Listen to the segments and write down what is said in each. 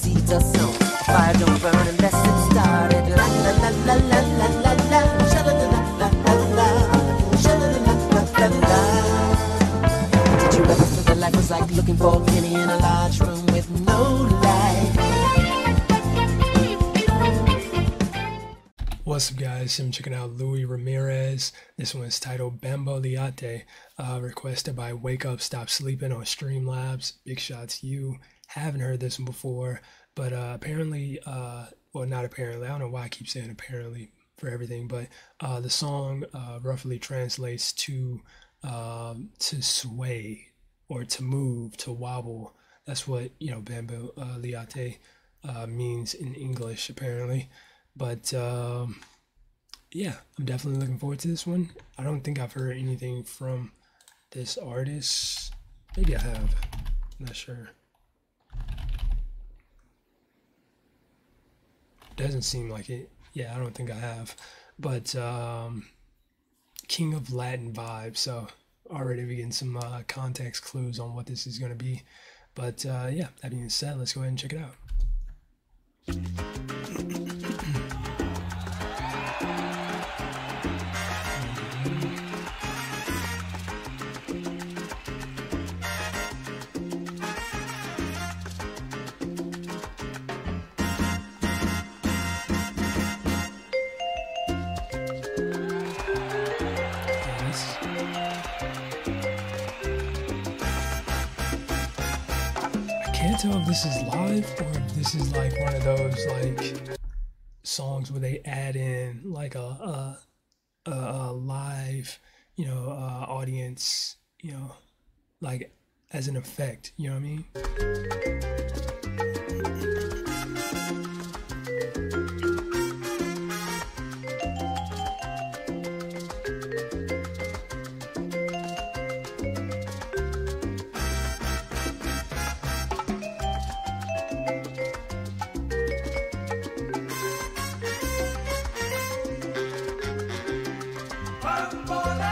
seeds are sown. Don't burn unless it started. Was like looking for in a large room with no light? What's up, guys? I'm checking out Louie Ramirez. This one's titled Bamboleate, uh, requested by Wake Up Stop Sleeping on Streamlabs. Big shots you. Haven't heard this one before, but uh, apparently, uh, well, not apparently, I don't know why I keep saying apparently for everything, but uh, the song uh, roughly translates to um, to sway or to move, to wobble. That's what, you know, Bamboleate uh, means in English, apparently. But um, yeah, I'm definitely looking forward to this one. I don't think I've heard anything from this artist. Maybe I have. I'm not sure. Doesn't seem like it. Yeah, I don't think I have. But um, King of Latin vibes. So already we getting some uh, context clues on what this is going to be. But uh, yeah, that being said, let's go ahead and check it out. Tell if this is live or if this is like one of those like songs where they add in like a a, a, a live, you know, uh, audience, you know, like as an effect. You know what I mean? Bamboleo,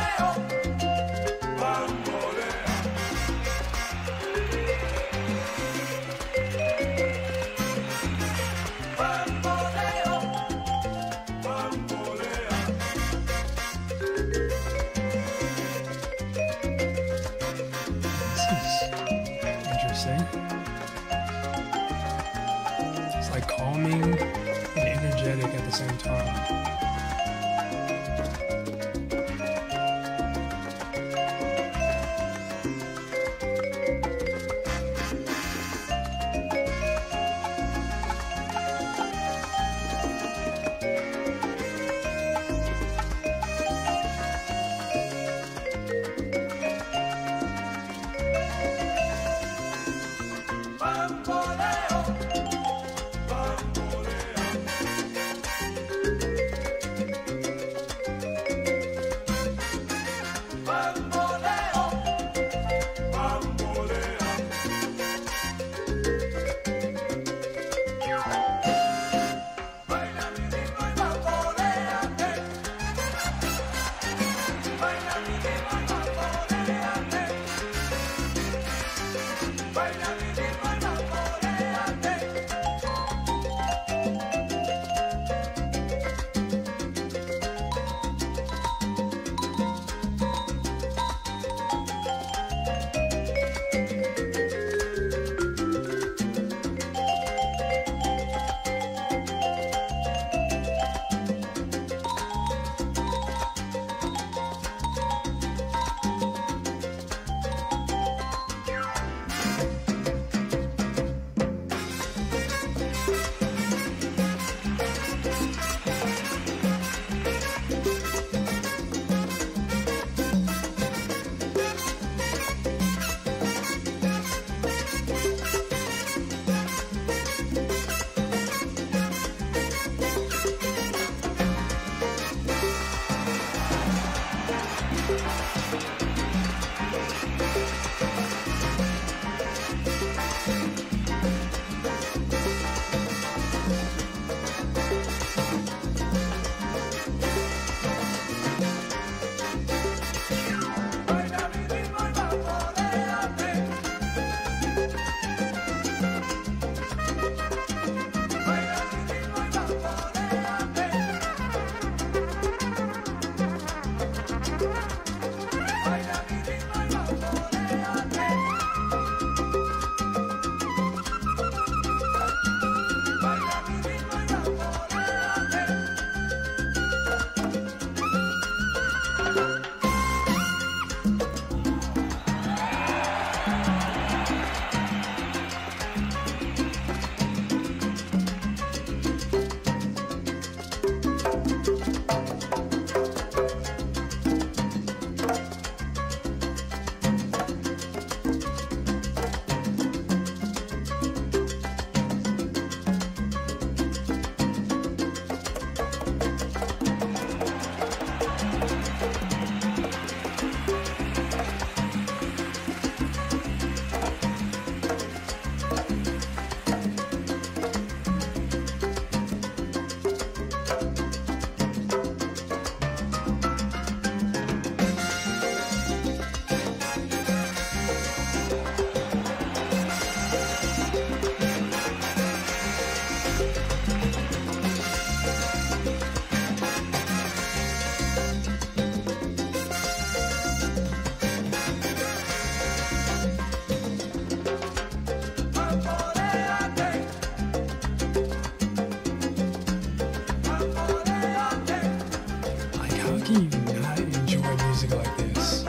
can you not enjoy music like this?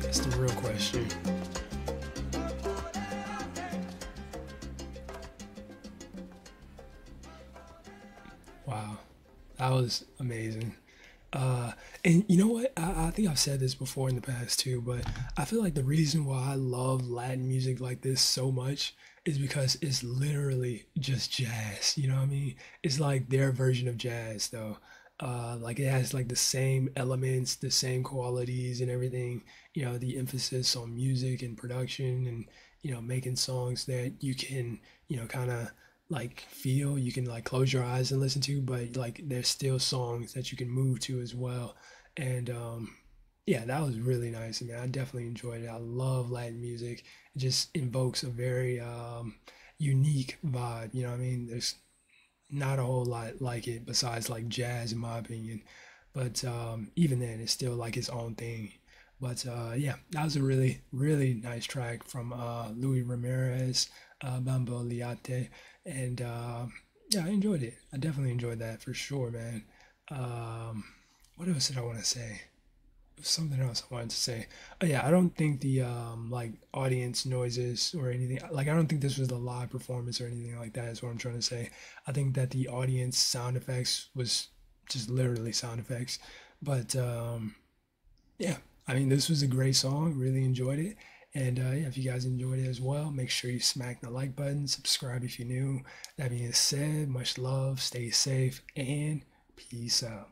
That's the real question. Wow, that was amazing. Uh, and you know what? I, I think I've said this before in the past too, but I feel like the reason why I love Latin music like this so much is because it's literally just jazz. You know what I mean? It's like their version of jazz, though. Uh, like it has like the same elements, the same qualities, and everything. You know, the emphasis on music and production, and you know, making songs that you can, you know, kind of like feel you can like close your eyes and listen to but like there's still songs that you can move to as well. And um yeah that was really nice I mean I definitely enjoyed it. I love Latin music. It just invokes a very um unique vibe you know I mean? There's not a whole lot like it besides like jazz in my opinion but um even then it's still like its own thing but uh yeah that was a really really nice track from uh Louie Ramirez uh Bamboleate and uh, yeah, I enjoyed it. I definitely enjoyed that for sure, man. Um, what else did I want to say? Something else I wanted to say. Oh yeah, I don't think the um like audience noises or anything like I don't think this was a live performance or anything like that is what I'm trying to say. I think that the audience sound effects was just literally sound effects. But um yeah, I mean, this was a great song. Really enjoyed it. And uh, yeah, if you guys enjoyed it as well, make sure you smack the like button, subscribe if you're new. That being said, much love, stay safe, and peace out.